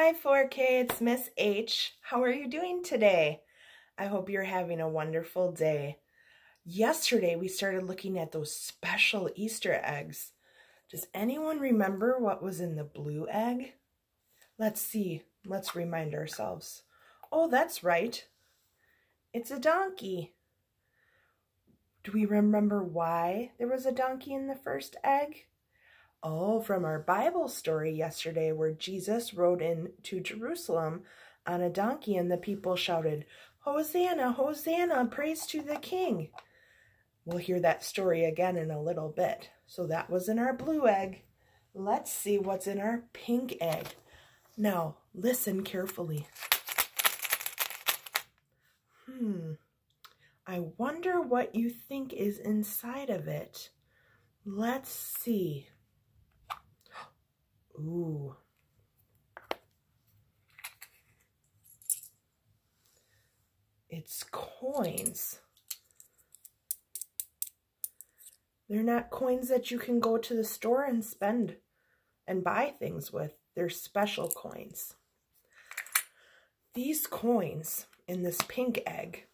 Hi 4K, it's Miss H. How are you doing today? I hope you're having a wonderful day. Yesterday we started looking at those special Easter eggs. Does anyone remember what was in the blue egg? Let's see. Let's remind ourselves. Oh, that's right. It's a donkey. Do we remember why there was a donkey in the first egg? Oh, from our Bible story yesterday where Jesus rode into Jerusalem on a donkey and the people shouted, Hosanna, Hosanna, praise to the King. We'll hear that story again in a little bit. So that was in our blue egg. Let's see what's in our pink egg. Now, listen carefully. Hmm, I wonder what you think is inside of it. Let's see. Ooh. It's coins. They're not coins that you can go to the store and spend and buy things with. They're special coins. These coins in this pink egg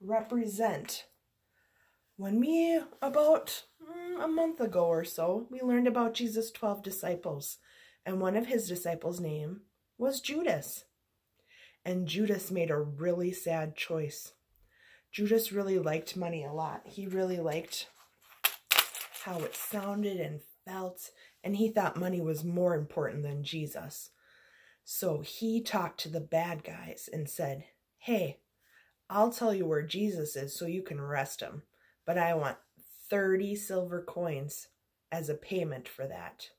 represent when we, about a month ago or so, we learned about Jesus' 12 disciples and one of his disciples' name was Judas. And Judas made a really sad choice. Judas really liked money a lot. He really liked how it sounded and felt, and he thought money was more important than Jesus. So he talked to the bad guys and said, Hey, I'll tell you where Jesus is so you can arrest him, but I want 30 silver coins as a payment for that.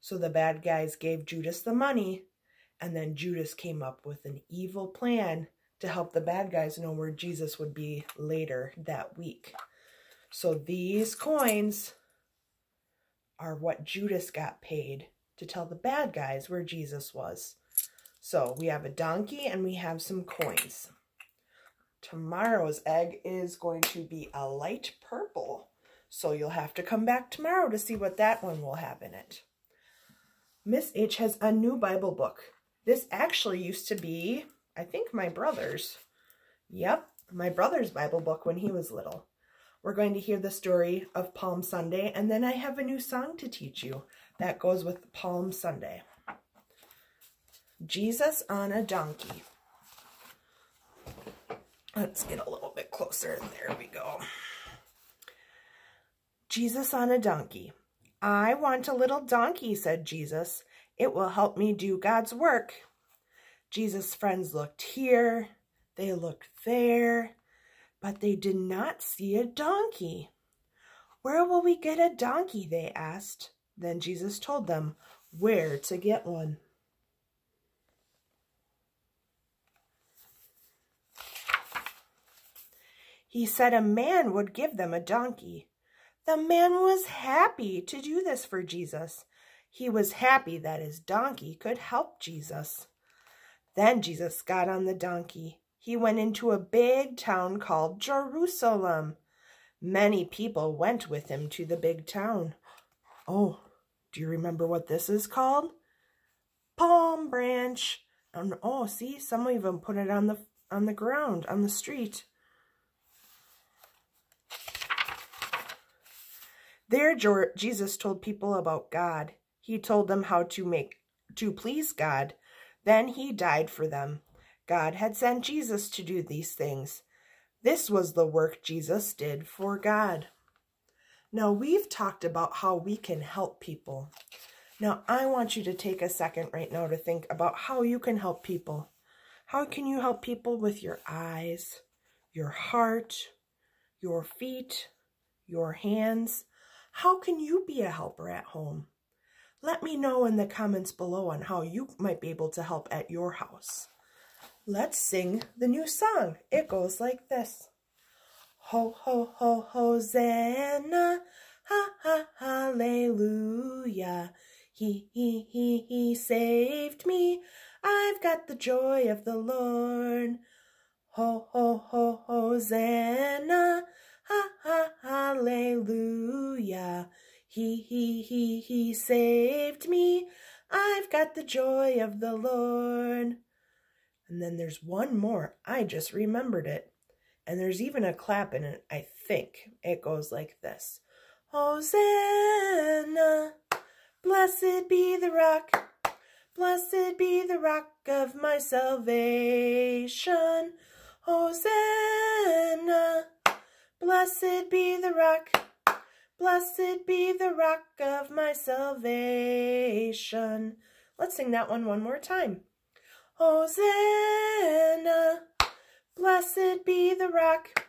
So the bad guys gave Judas the money, and then Judas came up with an evil plan to help the bad guys know where Jesus would be later that week. So these coins are what Judas got paid to tell the bad guys where Jesus was. So we have a donkey and we have some coins. Tomorrow's egg is going to be a light purple. So you'll have to come back tomorrow to see what that one will have in it. Miss H has a new Bible book. This actually used to be, I think, my brother's. Yep, my brother's Bible book when he was little. We're going to hear the story of Palm Sunday, and then I have a new song to teach you that goes with Palm Sunday. Jesus on a Donkey. Let's get a little bit closer. There we go. Jesus on a Donkey. I want a little donkey, said Jesus. It will help me do God's work. Jesus' friends looked here, they looked there, but they did not see a donkey. Where will we get a donkey, they asked. Then Jesus told them where to get one. He said a man would give them a donkey. The man was happy to do this for Jesus. He was happy that his donkey could help Jesus. Then Jesus got on the donkey. He went into a big town called Jerusalem. Many people went with him to the big town. Oh, do you remember what this is called? Palm branch. And oh, see, some of them put it on the on the ground, on the street. There, Jesus told people about God. He told them how to make to please God. Then he died for them. God had sent Jesus to do these things. This was the work Jesus did for God. Now, we've talked about how we can help people. Now, I want you to take a second right now to think about how you can help people. How can you help people with your eyes, your heart, your feet, your hands, how can you be a helper at home? Let me know in the comments below on how you might be able to help at your house. Let's sing the new song. It goes like this. Ho, ho, ho, hosanna, ha, ha, hallelujah. He, he, he, he saved me. I've got the joy of the Lord. Ho, ho, ho, hosanna, ha, ha, hallelujah. He, he, he, he saved me. I've got the joy of the Lord. And then there's one more. I just remembered it. And there's even a clap in it, I think. It goes like this. Hosanna, blessed be the rock, blessed be the rock of my salvation. Hosanna, blessed be the rock, blessed be the rock of my salvation. Let's sing that one one more time. Hosanna, blessed be the rock,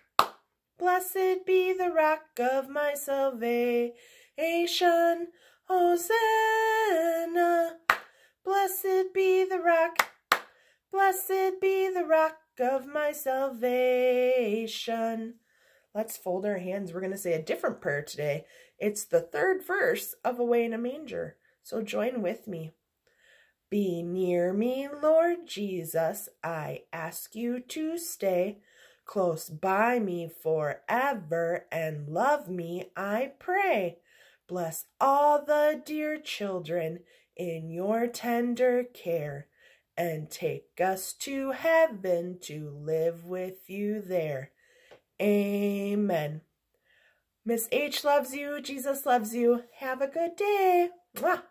blessed be the rock of my salvation. Hosanna, blessed be the rock, blessed be the rock of my salvation. Let's fold our hands. We're going to say a different prayer today. It's the third verse of Away in a Manger. So join with me. Be near me, Lord Jesus, I ask you to stay close by me forever and love me, I pray. Bless all the dear children in your tender care and take us to heaven to live with you there. Amen. Miss H loves you. Jesus loves you. Have a good day. Mwah.